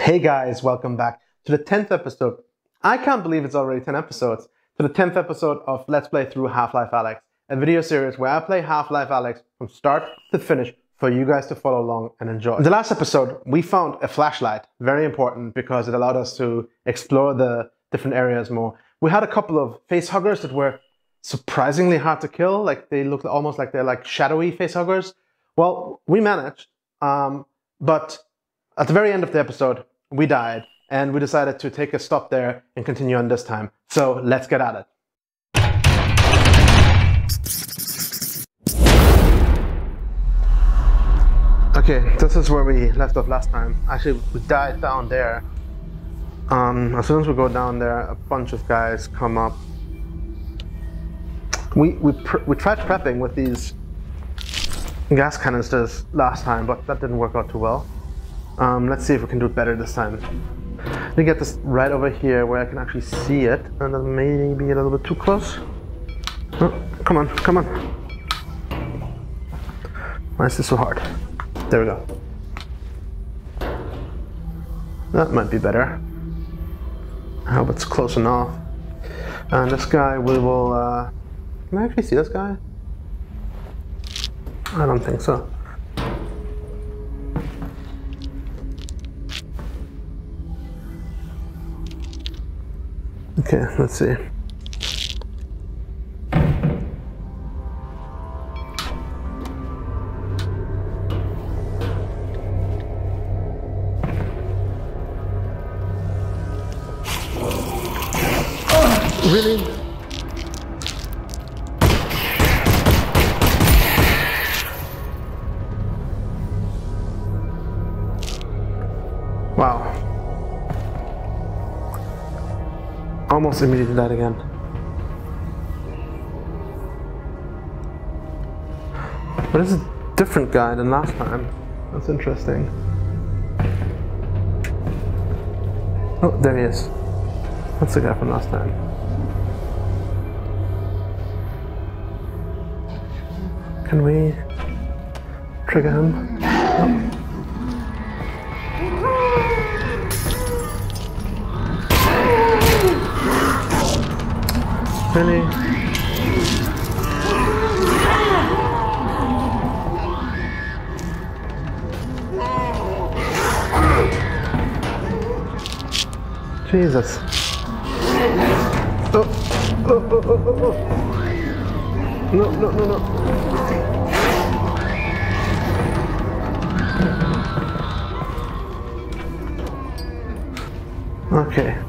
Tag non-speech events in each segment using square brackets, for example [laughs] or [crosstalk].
Hey guys, welcome back to the 10th episode. I can't believe it's already 10 episodes. To the 10th episode of Let's Play Through Half-Life Alyx, a video series where I play Half-Life Alyx from start to finish for you guys to follow along and enjoy. In the last episode, we found a flashlight, very important because it allowed us to explore the different areas more. We had a couple of face huggers that were surprisingly hard to kill, like they looked almost like they're like shadowy face huggers. Well, we managed, um, but at the very end of the episode, we died and we decided to take a stop there and continue on this time. So let's get at it. Okay, this is where we left off last time. Actually, we died down there. Um, as soon as we go down there, a bunch of guys come up. We, we, we tried prepping with these gas canisters last time, but that didn't work out too well. Um, let's see if we can do it better this time. Let me get this right over here where I can actually see it, and then maybe a little bit too close. Oh, come on, come on. Why is this so hard? There we go. That might be better. I hope it's close enough. And this guy, we will, uh, can I actually see this guy? I don't think so. Okay, let's see. Almost immediately died again. But it's a different guy than last time. That's interesting. Oh, there he is. That's the guy from last time. Can we trigger him? Oh. Really? Jesus. Oh, oh, oh, oh, oh, oh, oh. No, no, no, no. Okay.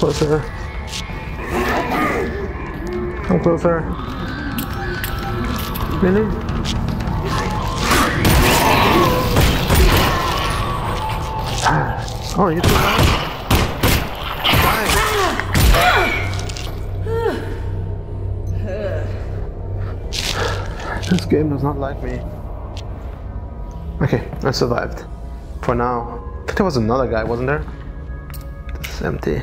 Closer. Come closer. Really? [sighs] Oh, you too? [sighs] This game does not like me. Okay, I survived. For now. I think there was another guy, wasn't there? This is empty.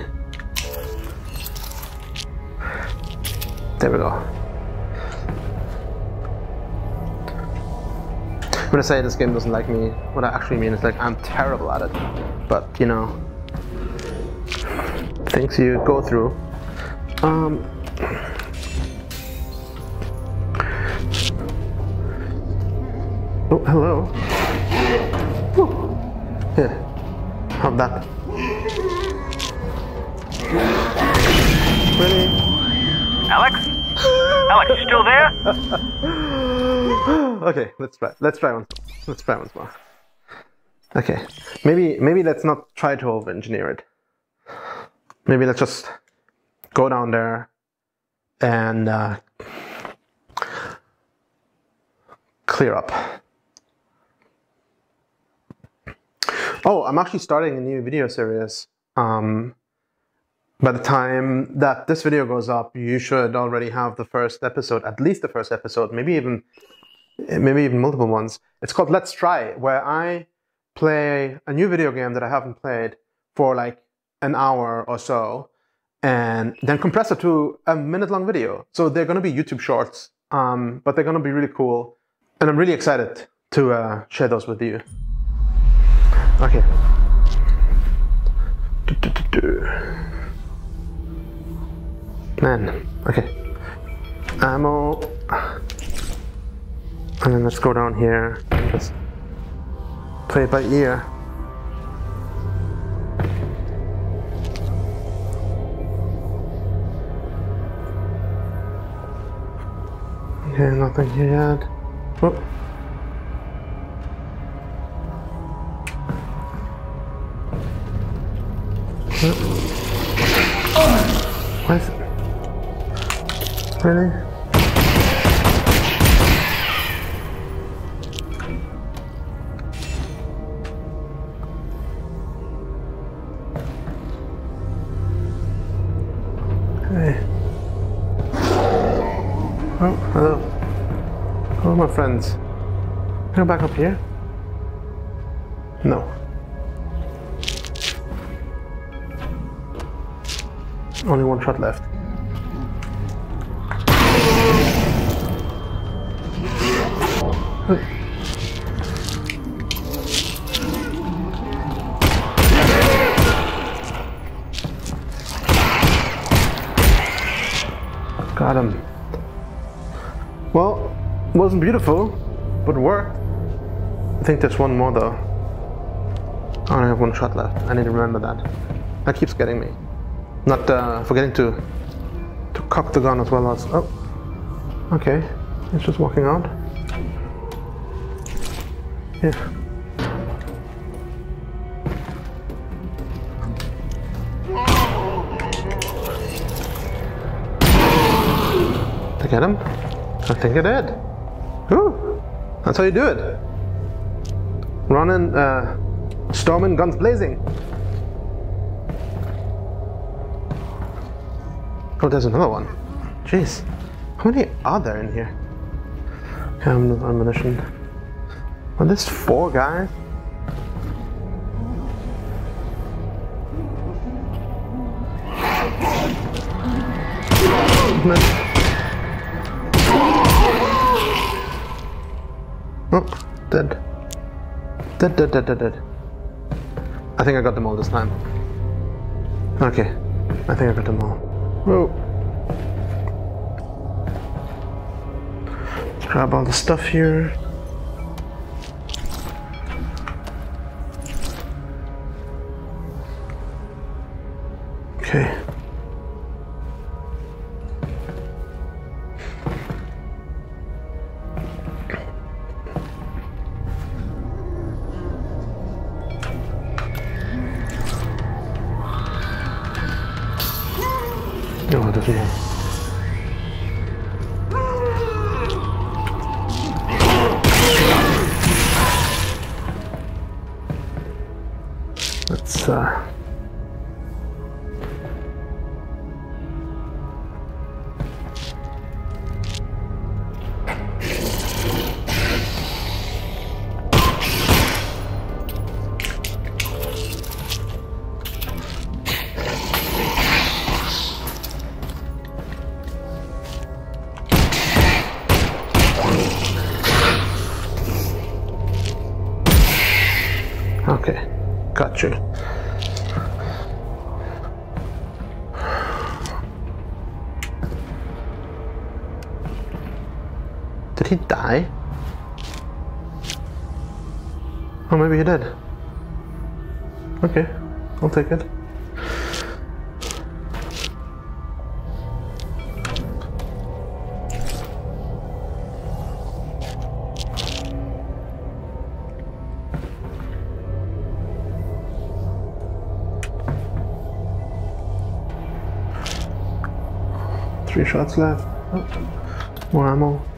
There we go. When I say this game doesn't like me, what I actually mean is like I'm terrible at it. But you know, things you go through. Um, oh, hello. Here, have that. Alyx, you still there? [laughs] okay, let's try. Let's try once. More. Let's try once more. Okay, maybe maybe let's not try to over-engineer it. Maybe let's just go down there and uh, clear up. Oh, I'm actually starting a new video series. Um, by the time that this video goes up, you should already have the first episode, at least the first episode, maybe even maybe even multiple ones. It's called Let's Try, where I play a new video game that I haven't played for like an hour or so, and then compress it to a minute long video. So they're going to be YouTube shorts, um, but they're going to be really cool. And I'm really excited to uh, share those with you. Okay. Man, okay. Ammo. And then let's go down here and just play it by ear. Okay, nothing here yet. Oh. What? Really? Hey. Oh, hello. Hello, my friends. Can I back up here? No. Only one shot left. Him. Well, wasn't beautiful, but worked. I think there's one more though. I only have one shot left. I need to remember that. That keeps getting me. Not uh, forgetting to to cock the gun as well as. Oh, okay. It's just walking out. Yeah. I get him? I think I did. Whew. That's how you do it. Running, uh, storming, guns blazing. Oh, there's another one. Jeez. How many are there in here? Okay, I'm ammunition. Are this four guys? Oh, dead. Dead, dead, dead, dead, dead. I think I got them all this time. Okay, I think I got them all. Whoa. Let's grab all the stuff here. Okay. Did he die? Oh, maybe he did. Okay, I'll take it. Three shots left. Oh, more ammo.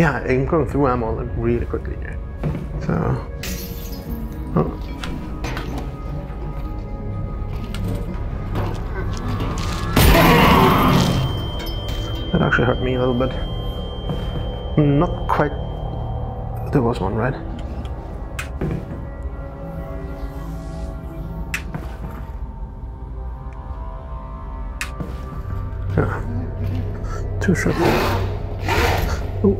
Yeah, I'm going through ammo like really quickly here. So. Oh. That actually hurt me a little bit. Not quite. There was one, right? Yeah. Two shots. Ooh.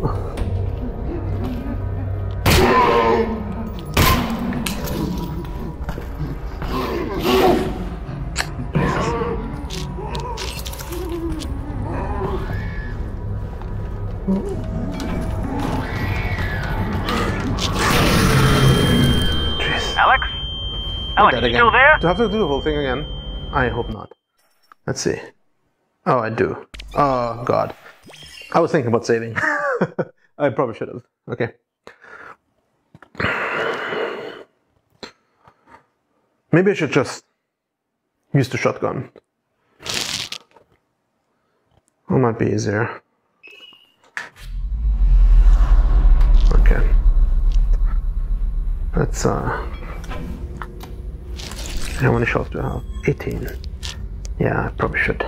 Alyx, that still there? Do I have to do the whole thing again? I hope not. Let's see. Oh, I do. Oh, God. I was thinking about saving. [laughs] I probably should have. Okay. Maybe I should just use the shotgun. That might be easier. Okay. Let's, uh. How many shots do I have? 18. Yeah, I probably should.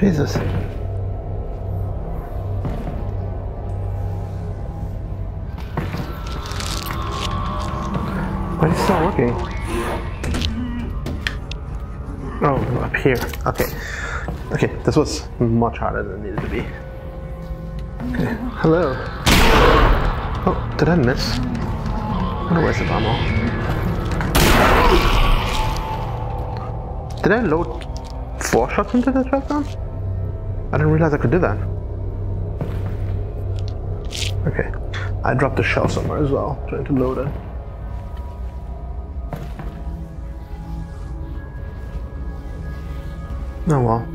Jesus. Why is it not working? Oh, up here. Okay. Okay, this was much harder than it needed to be. Okay, hello. Oh, did I miss? What a waste of ammo. Did I load four shots into the shotgun? I didn't realize I could do that. Okay. I dropped the shell somewhere as well, trying to load it. Oh well.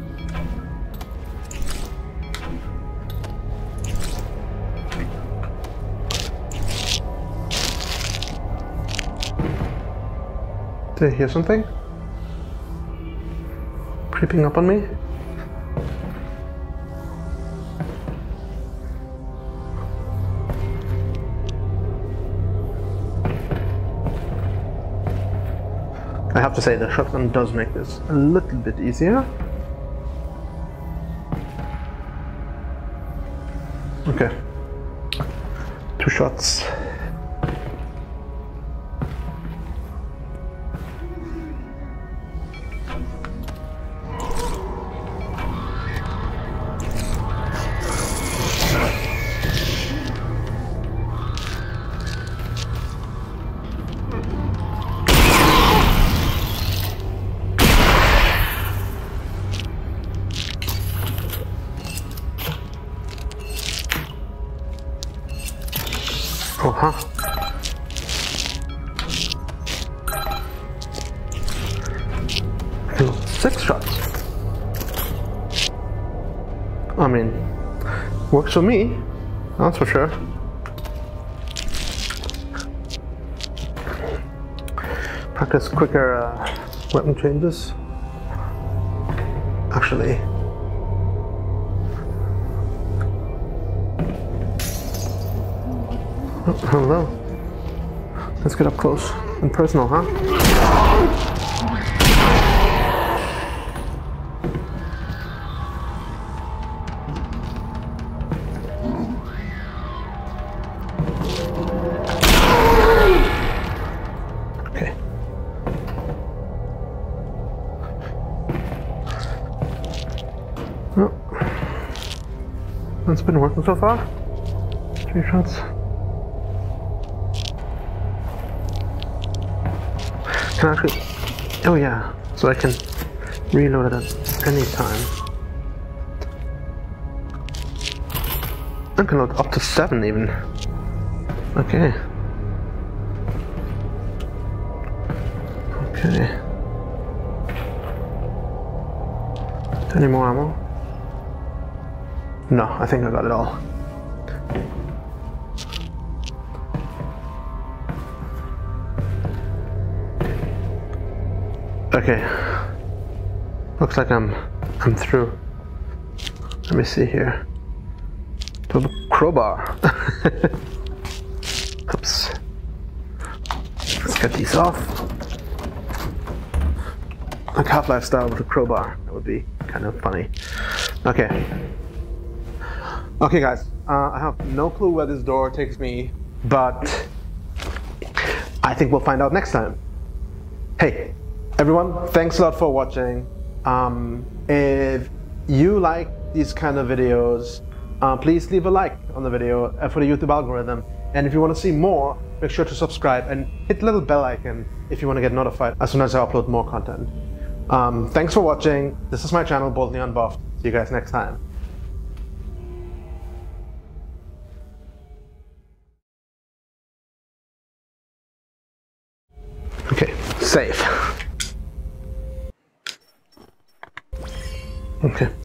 Did I hear something? Creeping up on me? Have to say the shotgun does make this a little bit easier. Okay. Two shots. Six shots. I mean, works for me, that's for sure. Practice quicker uh, weapon changes. Actually, Oh, hello. Let's get up close and personal, huh? Been working so far. Three shots. Can I actually. Oh, yeah. So I can reload it at any time. I can load up to seven even. Okay. Okay. Any more ammo? No, I think I got it all. Okay. Looks like I'm I'm through. Let me see here. The crowbar. [laughs] Oops. Let's cut these off. Like Half-Life style with a crowbar. That would be kind of funny. Okay. Okay, guys. Uh, I have no clue where this door takes me, but I think we'll find out next time. Hey, everyone! Thanks a lot for watching. Um, if you like these kind of videos, uh, please leave a like on the video uh, for the YouTube algorithm. And if you want to see more, make sure to subscribe and hit the little bell icon if you want to get notified as soon as I upload more content. Um, thanks for watching. This is my channel, Boldly Unbuffed. See you guys next time. Save. Okay.